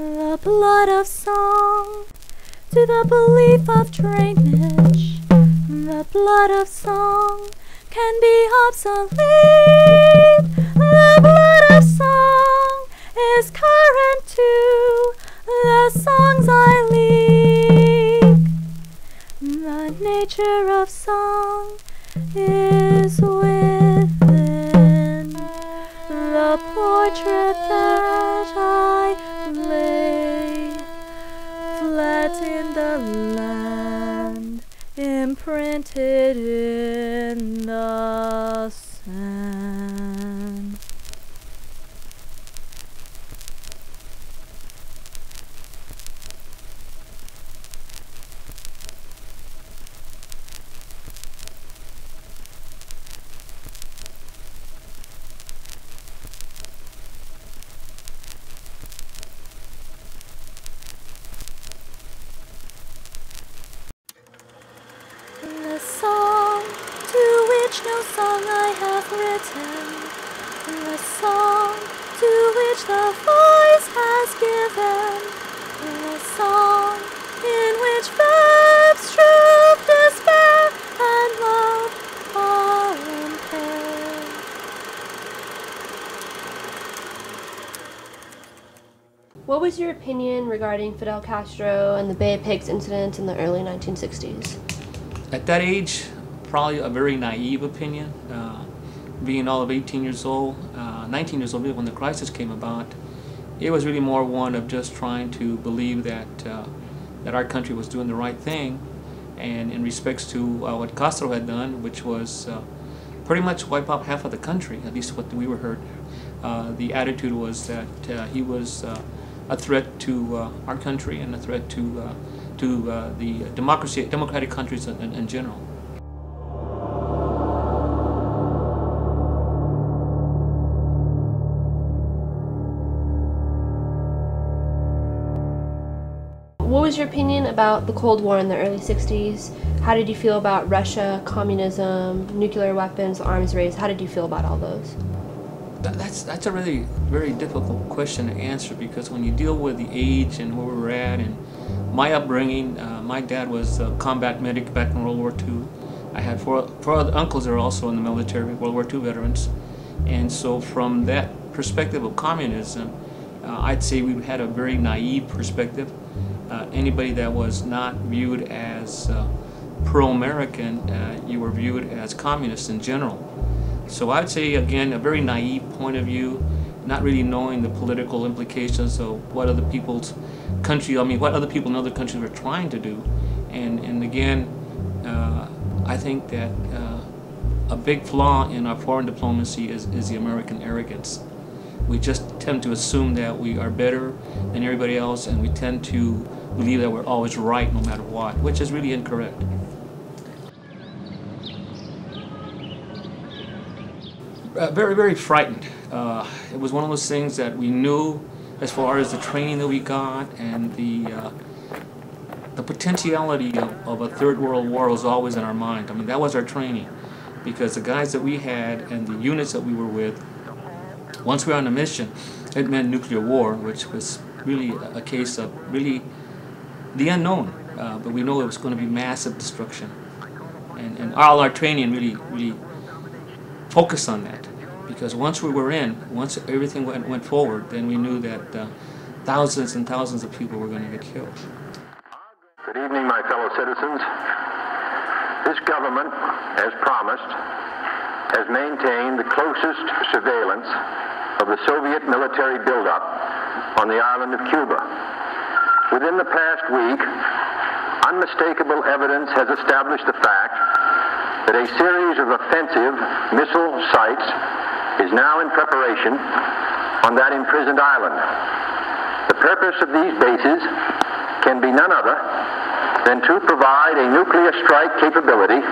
the blood of song, to the belief of drainage. The blood of song can be obsolete. The blood of song is current to the songs I leak. The nature of song is within the portrait that I lay flat in the land, imprinted in the sand. The song to which no song I have written, the song to which the voice has given, the song in which verbs, truth, despair, and love are impaired. What was your opinion regarding Fidel Castro and the Bay of Pigs incident in the early 1960s? At that age, probably a very naive opinion. Uh, being all of 18 years old, uh, 19 years old, when the crisis came about, it was really more one of just trying to believe that uh, that our country was doing the right thing, and in respects to uh, what Castro had done, which was uh, pretty much wipe out half of the country, at least what we were heard. Uh, the attitude was that uh, he was uh, a threat to our country and a threat to to the democracy, democratic countries in, in general. Was your opinion about the Cold War in the early 60s? How did you feel about Russia, communism, nuclear weapons, arms race? How did you feel about all those? That's that's a really very difficult question to answer because when you deal with the age and where we're at and my upbringing, uh, my dad was a combat medic back in World War II. I had four four uncles that are also in the military, World War II veterans, and so from that perspective of communism, uh, I'd say we had a very naive perspective. Uh, anybody that was not viewed as uh, pro-American, uh, you were viewed as communist in general. So I'd say again a very naive point of view, not really knowing the political implications of what other people's country, I mean what other people in other countries were trying to do, and and again, uh, I think that a big flaw in our foreign diplomacy is, is the American arrogance. We just tend to assume that we are better than everybody else, and we tend to believe that we're always right no matter what, which is really incorrect. Uh, very, very frightened. Uh, it was one of those things that we knew as far as the training that we got and the uh, the potentiality of, of a third world war was always in our mind. I mean, that was our training because the guys that we had and the units that we were with, once we were on a mission, it meant nuclear war, which was really a, case of really the unknown. Uh, but we know it was going to be massive destruction. And, and all our training really, really focused on that. Because once we were in, once everything went, went forward, then we knew that uh, thousands and thousands of people were going to get killed. Good evening, my fellow citizens. This government, as promised, has maintained the closest surveillance of the Soviet military buildup on the island of Cuba. Within the past week, unmistakable evidence has established the fact that a series of offensive missile sites is now in preparation on that imprisoned island. The purpose of these bases can be none other than to provide a nuclear strike capability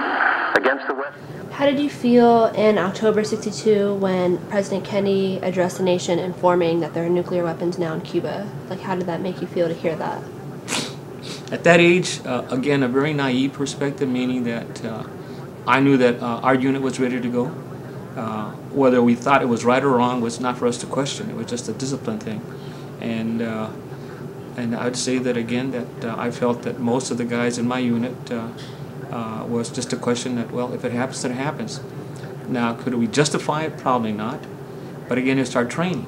against the West. How did you feel in October 62 when President Kennedy addressed the nation informing that there are nuclear weapons now in Cuba? Like, how did that make you feel to hear that? At that age, uh, again, a very naive perspective, meaning that uh, I knew that uh, our unit was ready to go. Uh, whether we thought it was right or wrong was not for us to question. It was just a discipline thing. And uh, And I'd say that again, that uh, I felt that most of the guys in my unit uh, was just a question that, well, if it happens, then it happens. Now, could we justify it? Probably not. But again, it's our training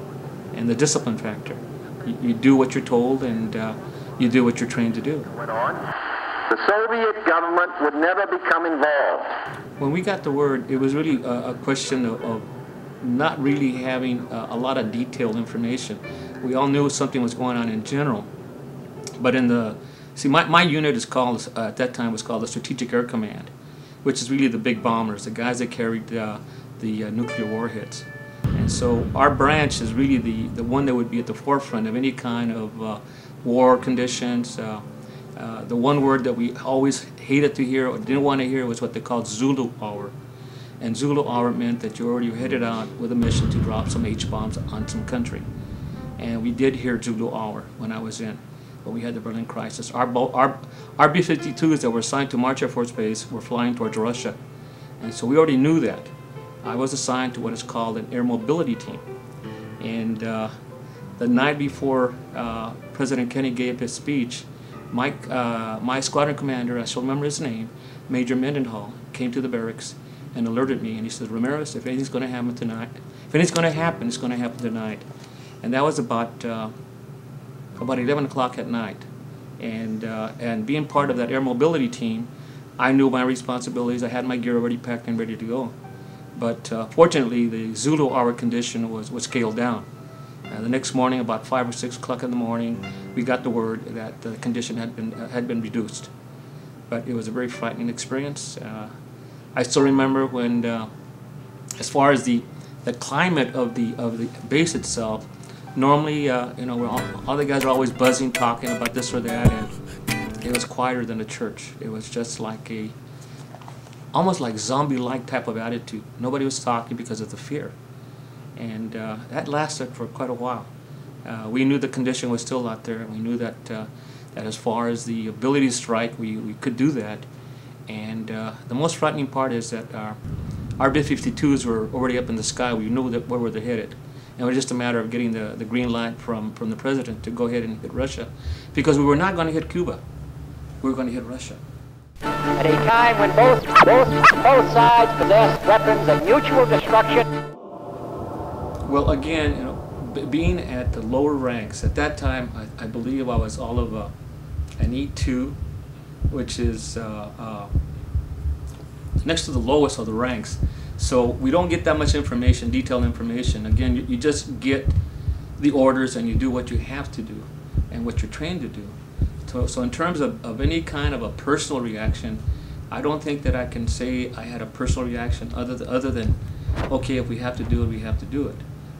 and the discipline factor. You, you do what you're told and uh, you do what you're trained to do. Went on. The Soviet government would never become involved. When we got the word, it was really a, a question of, of not really having a, a lot of detailed information. We all knew something was going on in general, but in the see, my, my unit is called uh, at that time was called the Strategic Air Command, which is really the big bombers, the guys that carried uh, the uh, nuclear warheads. And so our branch is really the, the one that would be at the forefront of any kind of uh, war conditions. Uh, uh, the one word that we always hated to hear or didn't want to hear was what they called Zulu hour. And Zulu hour meant that you already headed out with a mission to drop some H-bombs on some country. And we did hear Zulu hour when I was in, when we had the Berlin crisis. Our, our, our B-52s that were assigned to March Air Force Base were flying towards Russia. And so we already knew that. I was assigned to what is called an air mobility team. And uh, the night before uh, President Kennedy gave his speech, my, uh, my squadron commander, I still remember his name, Major Mendenhall, came to the barracks and alerted me. And he said, Ramirez, if anything's going to happen tonight, if anything's going to happen, it's going to happen tonight. And that was about, uh, about 11 o'clock at night. And, uh, and being part of that air mobility team, I knew my responsibilities. I had my gear already packed and ready to go. But uh, fortunately, the Zulu hour condition was, was scaled down. Uh, the next morning, about 5 or 6 o'clock in the morning, we got the word that the condition had been, uh, had been reduced. But it was a very frightening experience. Uh, I still remember when, uh, as far as the, the climate of the, of the base itself, normally, uh, you know, all, the guys are always buzzing, talking about this or that, and it was quieter than a church. It was just like a, almost like zombie-like type of attitude. Nobody was talking because of the fear. And uh, that lasted for quite a while. Uh, we knew the condition was still out there, and we knew that, uh, that as far as the ability to strike, we, we could do that. And uh, the most frightening part is that our, our B-52s were already up in the sky. We knew that where we were they headed. And it was just a matter of getting the, the green light from, from the president to go ahead and hit Russia. Because we were not going to hit Cuba. We were going to hit Russia. At a time when both, both, both sides possessed weapons of mutual destruction. Well, again, you know, being at the lower ranks, at that time, I, I believe I was all of a, an E2, which is uh, uh, next to the lowest of the ranks. So we don't get that much information, detailed information. Again, you, you just get the orders and you do what you have to do and what you're trained to do. So, so in terms of, of any kind of a personal reaction, I don't think that I can say I had a personal reaction other than, other than okay, if we have to do it, we have to do it.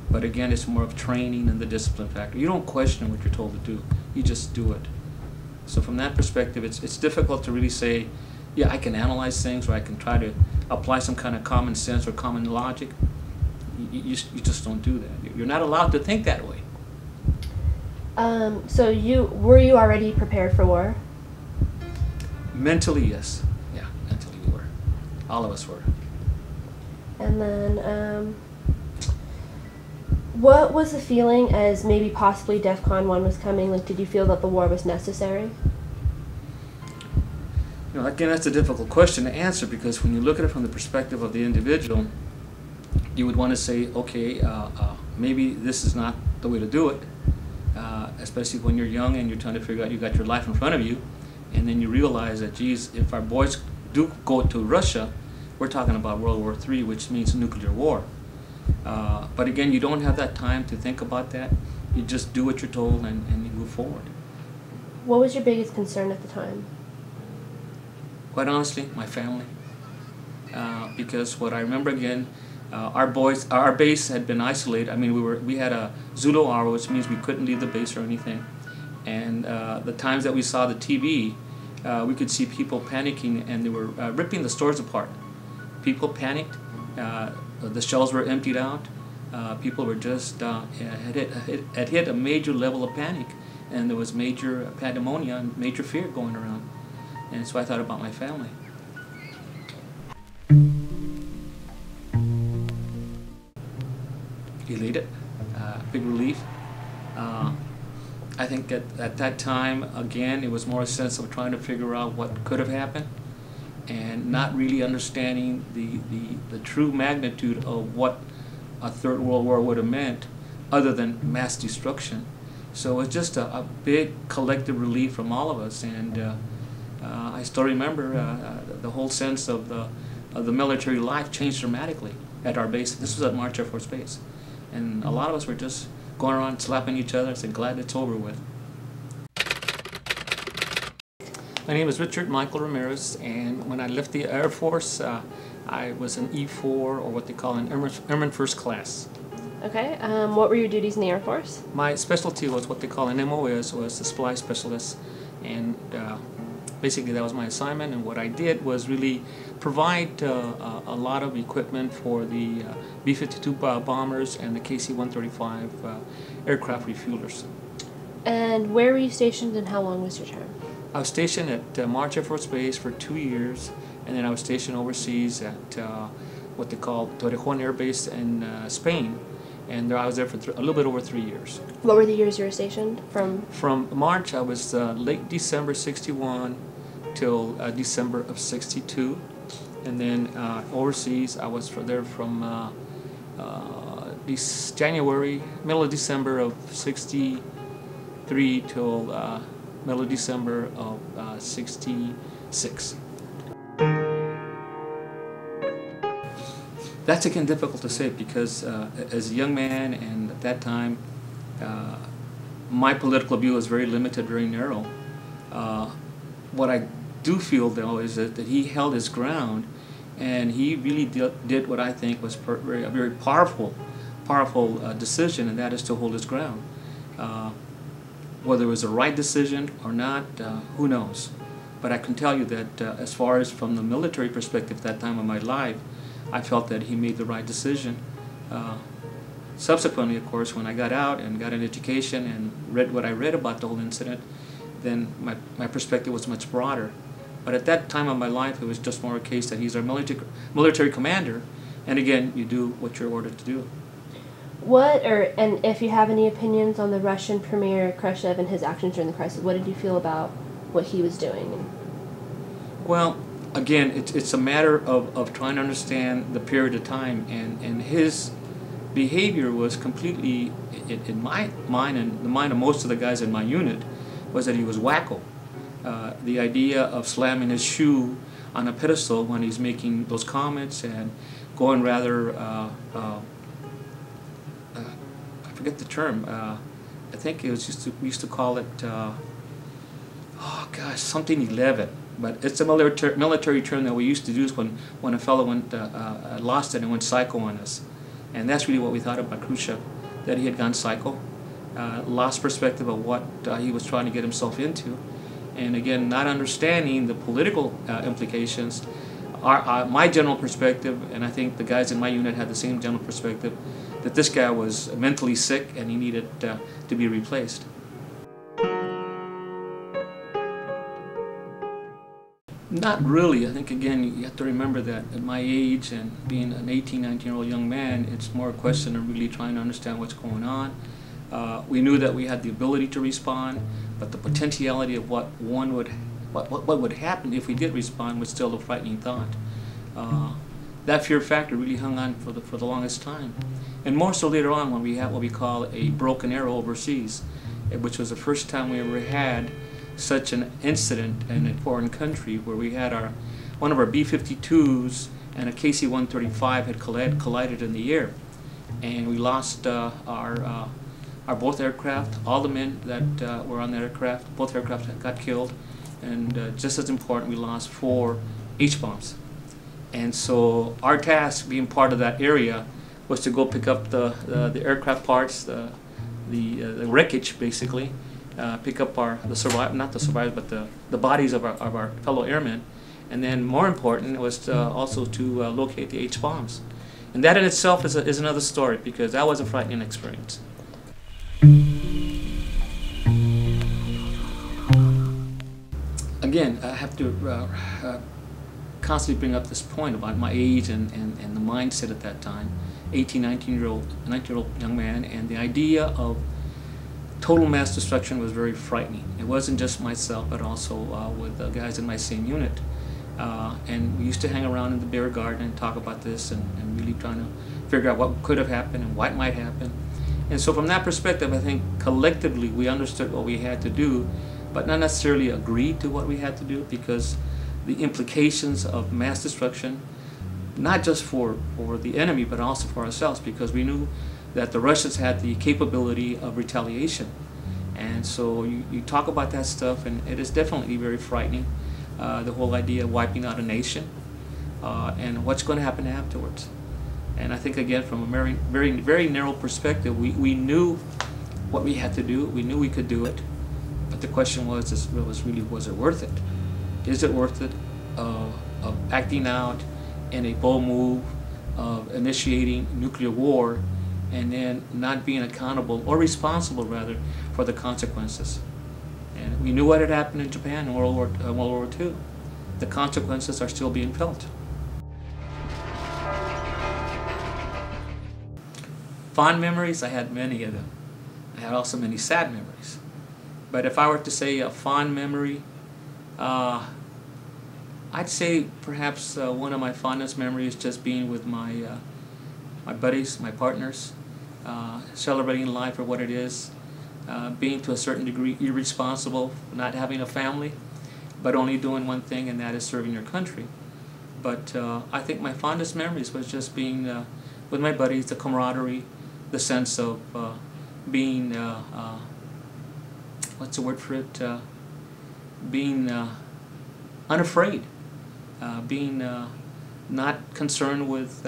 But again, it's more of training and the discipline factor. You don't question what you're told to do, you just do it. So from that perspective, it's, it's difficult to really say, yeah, I can analyze things or I can try to apply some kind of common sense or common logic. You, you, you just don't do that. You're not allowed to think that way. Um, so you were you already prepared for war? Mentally, yes. Yeah, mentally we were. All of us were. And then, um, what was the feeling as maybe possibly DEFCON 1 was coming? Like, did you feel that the war was necessary? You know, again, that's a difficult question to answer because when you look at it from the perspective of the individual, you would want to say, okay, uh, uh, maybe this is not the way to do it, uh, especially when you're young and you're trying to figure out you got your life in front of you, and then you realize that, geez, if our boys do go to Russia, we're talking about World War III, which means nuclear war. Uh, but again, you don't have that time to think about that. You just do what you're told and, and you move forward. What was your biggest concern at the time? Quite honestly, my family. Uh, because what I remember again, uh, our boys, our base had been isolated. I mean, we were we had a Zulu hour, which means we couldn't leave the base or anything. And uh, the times that we saw the TV, uh, we could see people panicking and they were uh, ripping the stores apart. People panicked. Uh, the shelves were emptied out. people were just had hit, had hit a major level of panic, and there was major pandemonium, major fear going around. And so I thought about my family. Elated, uh, big relief. Uh, I think at, at that time, again, it was more a sense of trying to figure out what could have happened and not really understanding the, the, the true magnitude of what a Third World War would have meant other than mass destruction. So it's just a, a big collective relief from all of us. And uh, I still remember uh, uh the whole sense of the, of the military life changed dramatically at our base. This was at March Air Force Base. And a lot of us were just going around slapping each other and saying, glad it's over with. My name is Richard Michael Ramirez, and when I left the Air Force, uh, I was an E4, or what they call an Airman First Class. Okay, um, what were your duties in the Air Force? My specialty was what they call an MOS, was a supply specialist, and uh, basically that was my assignment. And what I did was really provide uh, a lot of equipment for the uh, B-52 bombers and the KC-135 uh, aircraft refuelers. And where were you stationed, and how long was your term? I was stationed at uh, March Air Force Base for two years, and then I was stationed overseas at uh, what they call Torrejon Air Base in uh, Spain, and there I was there for a little bit over three years. What were the years you were stationed from? From March, I was uh, late December '61 till uh, December of '62, and then uh, overseas I was there from this January, middle of December of '63 till middle of December of uh, 66. That's again difficult to say because uh, as a young man and at that time, uh, my political view was very limited, very narrow. Uh, what I do feel though is that, that he held his ground and he really did, did what I think was per, very, a very powerful, powerful uh, decision, and that is to hold his ground. Uh, whether it was the right decision or not, uh, who knows? But I can tell you that uh, as far as from the military perspective at that time of my life, I felt that he made the right decision. Uh, subsequently, of course, when I got out and got an education and read what I read about the whole incident, then my, my perspective was much broader. But at that time of my life, it was just more a case that he's our military, military commander, and again, you do what you're ordered to do. What, or and if you have any opinions on the Russian Premier Khrushchev and his actions during the crisis, what did you feel about what he was doing? Well, again, it's, it's a matter of, of trying to understand the period of time, and, and his behavior was completely, in, in my mind and the mind of most of the guys in my unit, was that he was wacko. Uh, the idea of slamming his shoe on a pedestal when he's making those comments and going rather uh, uh, forget the term. Uh, I think it was just, we used to call it, uh, oh gosh, something 11. But it's a military, military term that we used to use when, when a fellow went, uh, uh, lost it and went psycho on us. And that's really what we thought about Khrushchev, that he had gone psycho, uh, lost perspective of what uh, he was trying to get himself into. And again, not understanding the political implications our, uh, my general perspective, and I think the guys in my unit had the same general perspective, that this guy was mentally sick and he needed uh, to be replaced. Not really. I think, again, you have to remember that at my age and being an 18, 19 year old young man, it's more a question of really trying to understand what's going on. Uh, we knew that we had the ability to respond, but the potentiality of what one would, what, what, what would happen if we did respond was still a frightening thought. Uh, that fear factor really hung on for the, for the longest time. And more so later on when we had what we call a broken arrow overseas, eh, which was the first time we ever had such an incident in a foreign country where we had our one of our B-52s and a KC-135 had collided, collided in the air. And we lost uh, our, uh, our both aircraft, all the men that uh, were on the aircraft, both aircraft got killed. And uh, just as important, we lost four H-bombs. And so our task, being part of that area, was to go pick up the, the, the aircraft parts, the, the, uh, the wreckage basically, uh, pick up our, the survive, not the survivors, but the, the bodies of our, of our fellow airmen. And then more important it was to, uh, also to locate the H-bombs. And that in itself is, a, is another story because that was a frightening experience. Again, I have to uh, uh, constantly bring up this point about my age and, and, and the mindset at that time. 18, 19 year old, 19 year old young man, and the idea of total mass destruction was very frightening. It wasn't just myself, but also uh, with the guys in my same unit. Uh, and we used to hang around in the beer garden and talk about this and, and really trying to figure out what could have happened and what might happen. And so from that perspective, I think collectively we understood what we had to do, but not necessarily agreed to what we had to do because the implications of mass destruction, not just for, for the enemy, but also for ourselves, because we knew that the Russians had the capability of retaliation. And so you, you talk about that stuff, and it is definitely very frightening. Uh, the whole idea of wiping out a nation uh, and what's going to happen afterwards. And I think, again, from a very, very, very narrow perspective, we, we knew what we had to do, we knew we could do it. The question was, is, was really, was it worth it? Is it worth it uh, of acting out in a bold move of initiating nuclear war and then not being accountable or responsible rather for the consequences. And we knew what had happened in Japan in World War, uh, World War II. The consequences are still being felt. Fond memories, I had many of them. I had also many sad memories. But if I were to say a fond memory, uh, I'd say perhaps uh, one of my fondest memories just being with my uh, my buddies, my partners, uh, celebrating life for what it is, uh, being to a certain degree irresponsible, not having a family, but only doing one thing, and that is serving your country. But uh, I think my fondest memories was just being with my buddies, the camaraderie, the sense of being, what's the word for it, uh, being uh, unafraid, uh, being not concerned with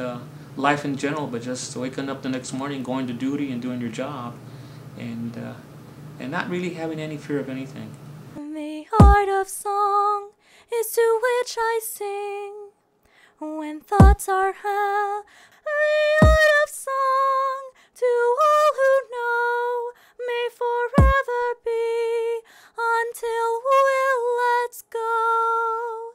life in general, but just waking up the next morning, going to duty, and doing your job, and uh, and not really having any fear of anything. The art of song is to which I sing when thoughts are high. The art of song to all who know may forever be until Will lets go.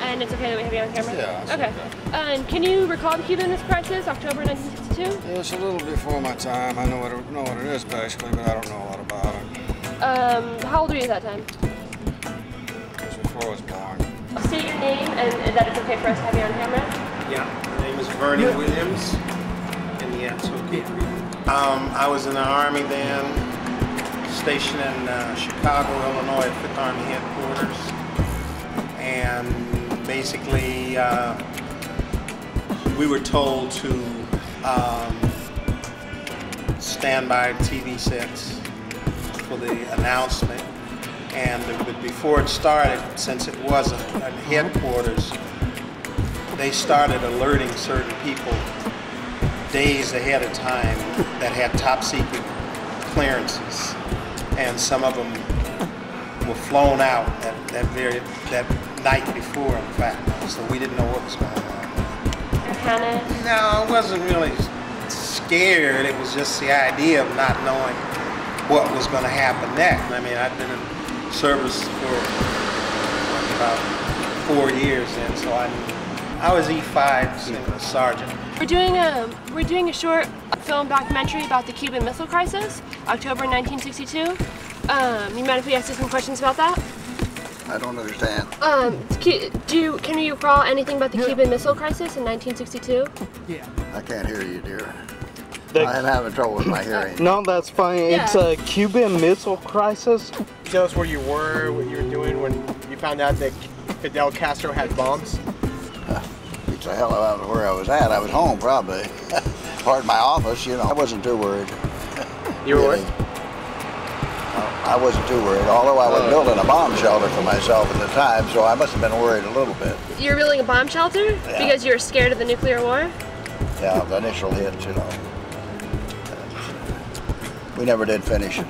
And it's okay that we have you on camera? Yeah, it's Okay. And can you recall the Cuban Missile Crisis, October 1962? It's a little before my time. I know what it, know what it is basically, but I don't know a lot about it. Um, how old were you at that time? It was before I was born. State your name and that it's okay for us to have you on camera. Yeah, my name is Vernie Williams, and yeah, it's okay. Um, I was in the Army then, stationed in uh, Chicago, Illinois, at Fifth Army headquarters, and basically uh, we were told to um, stand by TV sets for the announcement. And before it started, since it was a, a headquarters, they started alerting certain people days ahead of time that had top secret clearances, and some of them were flown out that, that very that night before, in fact. So we didn't know what was going on. Panic. No, I wasn't really scared. It was just the idea of not knowing what was going to happen next. I mean, I'd been in service for about four years and so I I was E5 you know, sergeant. We're doing a we're doing a short film documentary about the Cuban Missile Crisis, October 1962. Um, you mind if we ask you some questions about that? I don't understand. Um, do you, can you recall anything about the Cuban Missile Crisis in 1962? Yeah. I can't hear you, dear. I'm having trouble with my hearing. No, that's fine. It's a Cuban Missile Crisis. Tell us where you were, what you were doing when you found out that Fidel Castro had bombs. Beats the hell out of where I was at. I was home, probably. Part of my office, you know. I wasn't too worried. You were really. No, I wasn't too worried, although I was Oh. building a bomb shelter for myself at the time, so I must have been worried a little bit. You were building a bomb shelter Yeah. because you were scared of the nuclear war. Yeah, the initial hits, you know. We never did finish it.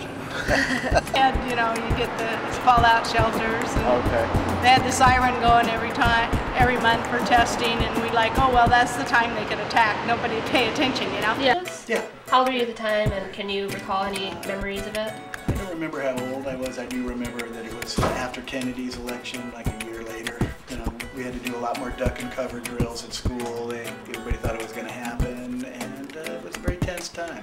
And, you know, you get the fallout shelters. And Okay. They had the siren going every time, every month for testing, and we like, oh, well, that's the time they could attack. Nobody pay attention, you know? Yes. Yeah. How old were you at the time, and can you recall any memories of it? I don't remember how old I was. I do remember that it was after Kennedy's election, like a year later. You know, we had to do a lot more duck and cover drills at school. They, everybody thought it was going to happen, and uh, it was a very tense time.